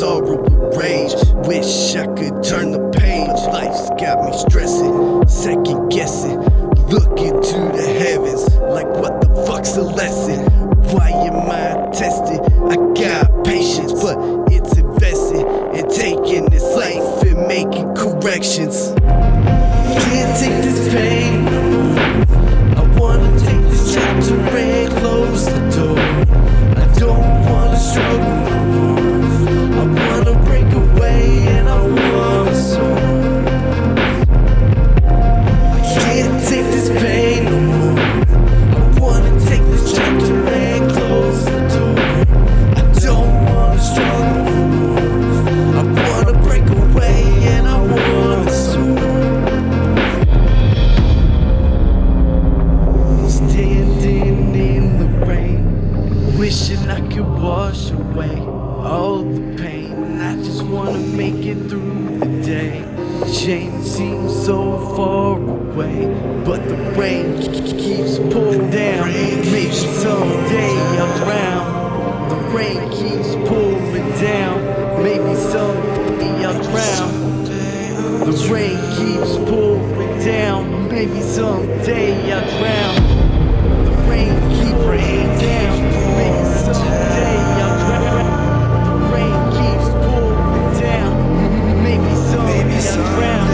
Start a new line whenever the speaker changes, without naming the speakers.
sorrow with rage. Wish I could turn the page. Life's got me stressing, second guessing. Looking to the heavens, like what the fuck's a lesson? Why am I tested? I got patience, but it's invested in taking this life and making corrections. Can't take this pain. I wanna take this chapter and close the door. Wanna make it through the day. Change seems so far away, but the rain keeps pouring down. Maybe someday I'm round. The rain keeps pouring down. Maybe someday I'm round. The rain keeps pouring down. Maybe someday I'll drown. around.